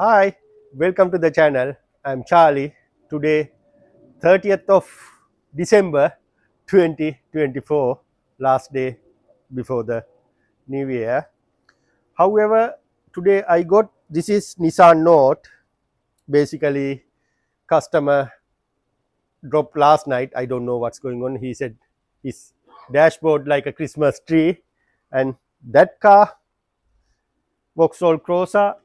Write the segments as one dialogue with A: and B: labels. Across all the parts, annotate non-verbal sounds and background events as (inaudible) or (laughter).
A: Hi, welcome to the channel. I'm Charlie. Today, 30th of December 2024, last day before the new year. However, today I got this is Nissan Note. Basically, customer dropped last night. I don't know what's going on. He said his dashboard like a Christmas tree, and that car, Vauxhall Corsa,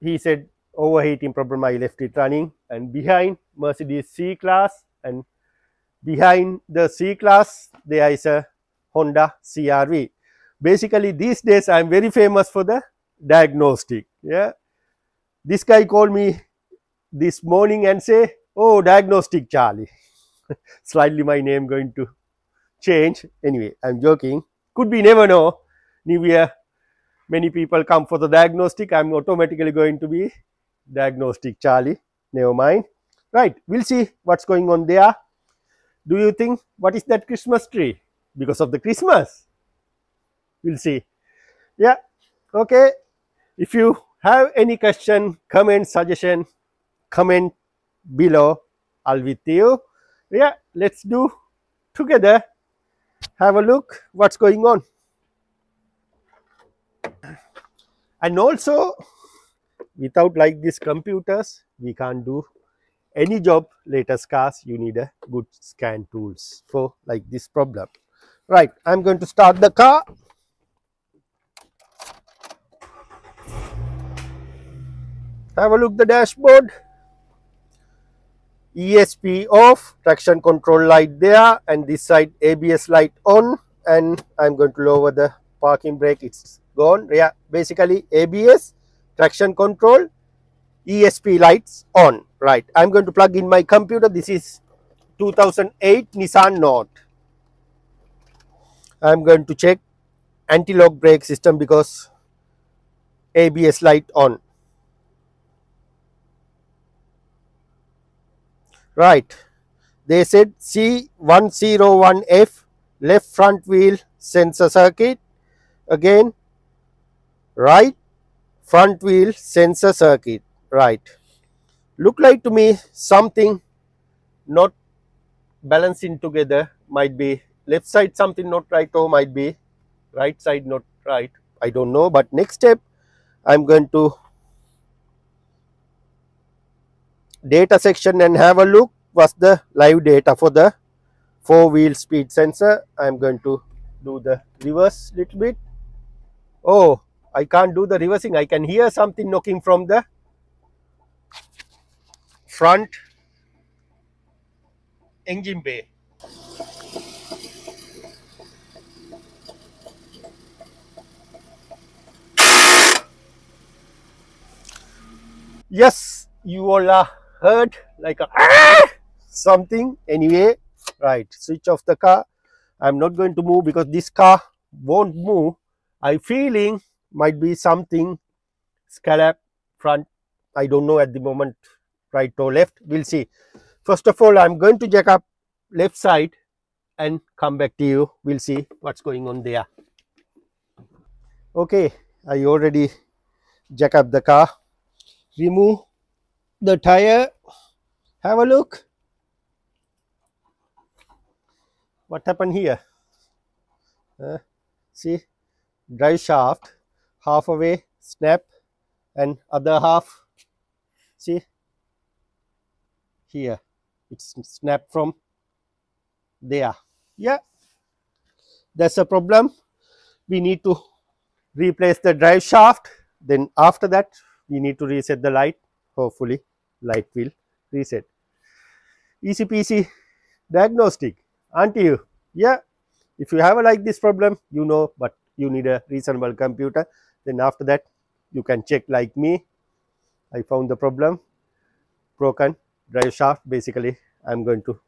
A: he said overheating problem. I left it running, and behind Mercedes C Class, and behind the C Class there is a Honda CRV. Basically, these days I am very famous for the diagnostic. Yeah, this guy called me this morning and say, "Oh, diagnostic Charlie." (laughs) Slightly my name going to change. Anyway, I'm joking. Could be never know. New year, many people come for the diagnostic. I'm automatically going to be diagnostic Charlie. Never mind. Right, we'll see what's going on there. Do you think what is that Christmas tree? Because of the Christmas? We'll see. Yeah, okay. If you have any question, comment, suggestion, comment below. I'll with you. Yeah, let's do together. Have a look what's going on. And also, without like these computers, we can't do any job. Latest cars you need a good scan tools for like this problem. Right i'm going to start the car. Have a look the dashboard. Esp off traction control light there and this side abs light on and i'm going to lower the parking brake. It's gone yeah basically abs traction control ESP lights on. Right. I'm going to plug in my computer. This is 2008 Nissan Note. I'm going to check anti-lock brake system because ABS light on. Right. They said C101F left front wheel sensor circuit. Again, right front wheel sensor circuit. Right. Look like to me something not balancing together. Might be left side something not right or might be right side not right. I don't know. But next step i'm going to data section and have a look what's the live data for the four wheel speed sensor. I'm going to do the reverse little bit. Oh i can't do the reversing i can hear something knocking from the front engine bay. Yes, you all are heard like a something anyway. Right, switch off the car. I'm not going to move because this car won't move. I feeling might be something scallop front. I don't know at the moment right or left. We'll see. First of all i'm going to jack up left side and come back to you. We'll see what's going on there. Okay i already jack up the car. Remove the tire. Have a look. What happened here? Uh, see drive shaft half away snap and other half see here. It's snapped from there. Yeah. That's a problem. We need to replace the drive shaft. Then after that we need to reset the light. Hopefully light will reset. Easy peasy diagnostic. Aren't you yeah. If you have a like this problem you know but you need a reasonable computer then after that you can check like me. I found the problem. Broken drive shaft basically i'm going to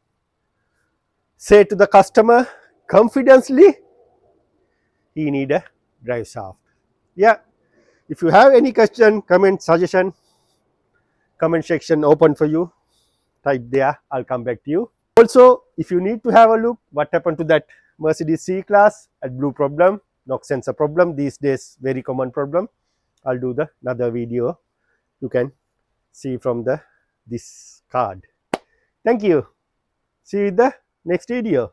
A: say to the customer confidently he need a drive shaft. Yeah. If you have any question comment suggestion comment section open for you. Type there i'll come back to you. Also if you need to have a look what happened to that mercedes c class AdBlue problem knock sensor problem these days very common problem i'll do the another video you can see from the this card. Thank you. See you in the next video.